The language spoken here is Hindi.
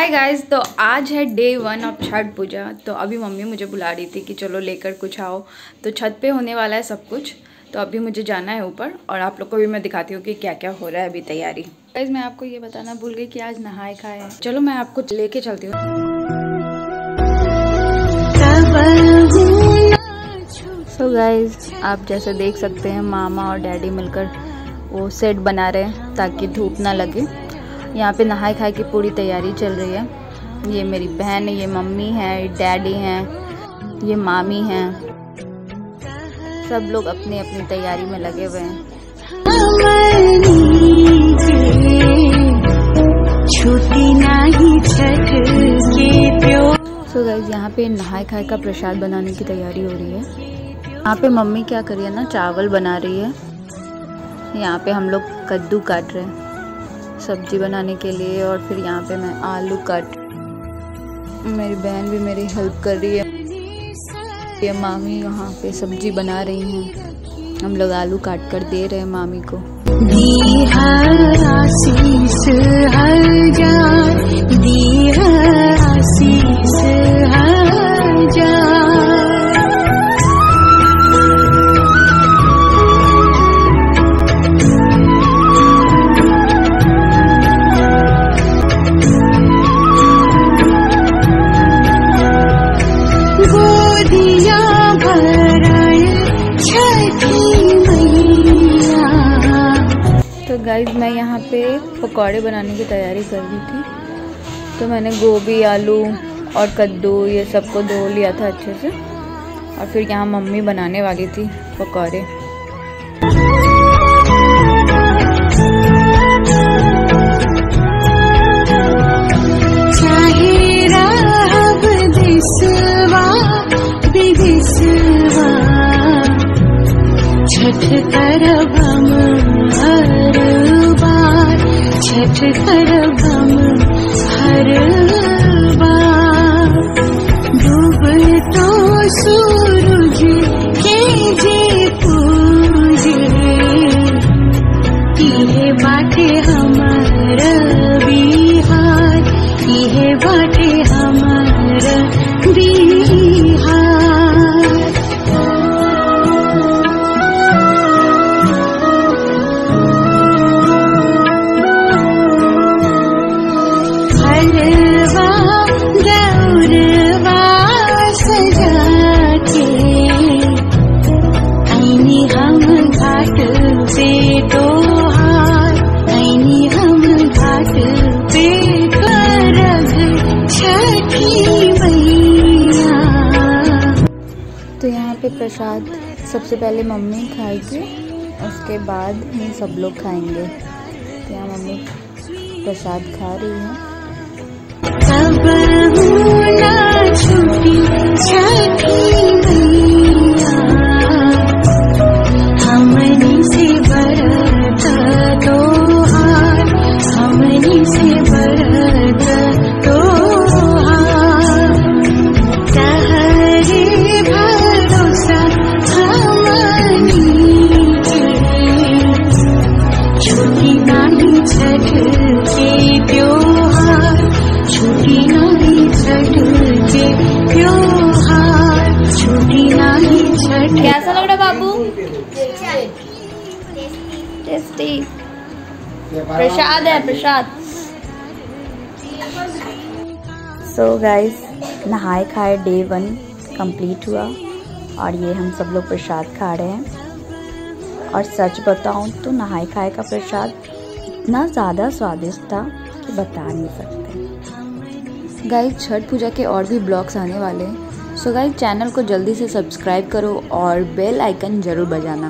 हाय गाइस तो आज है day one of Chhath Puja. तो अभी मम्मी मुझे बुला रही थी कि चलो लेकर कुछ आओ। तो छत पे होने वाला है सब कुछ। तो अभी मुझे जाना है ऊपर और आप लोग को भी मैं दिखाती हूँ कि क्या क्या हो रहा है अभी तैयारी। गाइस मैं आपको ये बताना भूल गई कि आज नहाए खाए चलो मैं आपको लेके चलती हूँ। सो गाइज़ आप जैसे देख सकते हैं, मामा और डैडी मिलकर वो सेट बना रहे हैं ताकि धूप ना लगे। यहाँ पे नहाए खाए की पूरी तैयारी चल रही है। ये मेरी बहन है ये मम्मी है ये डैडी हैं ये मामी हैं। सब लोग अपनी अपनी तैयारी में लगे हुए हैं। सो गाइज़ यहाँ पे नहाए खाए का प्रसाद बनाने की तैयारी हो रही है। यहाँ पे मम्मी क्या कर रही है ना चावल बना रही है। यहाँ पे हम लोग कद्दू काट रहे हैं। सब्ज़ी बनाने के लिए और फिर यहाँ पे मैं आलू कट। मेरी बहन भी मेरी हेल्प कर रही है। ये मामी यहाँ पे सब्ज़ी बना रही हैं। हम लोग आलू काट कर दे रहे हैं मामी को। दी हर जा दी हर गाइस मैं यहाँ पे पकौड़े बनाने की तैयारी कर रही थी। तो मैंने गोभी, आलू और कद्दू, ये सबको धो लिया था अच्छे से। और फिर यहाँ मम्मी बनाने वाली थी पकौड़े। छठ करब हम हर बार। डूब तो सूरज के जे पूजे। बाटे हमार बिहार इहे बाटे हमार बिहार। प्रसाद सबसे पहले मम्मी खाएगी, उसके बाद ही सब लोग खाएँगे। क्या यहाँ मम्मी प्रसाद खा रही है। टेस्टी प्रसाद है प्रसाद. सो गाइस नहाए खाए डे वन कंप्लीट हुआ और ये हम सब लोग प्रसाद खा रहे हैं। और सच बताऊँ तो नहाए खाए का प्रसाद इतना ज़्यादा स्वादिष्ट था कि बता नहीं सकते। गाइस छठ पूजा के और भी ब्लॉग्स आने वाले हैं। सो गाइस चैनल को जल्दी से सब्सक्राइब करो और बेल आइकन ज़रूर बजाना।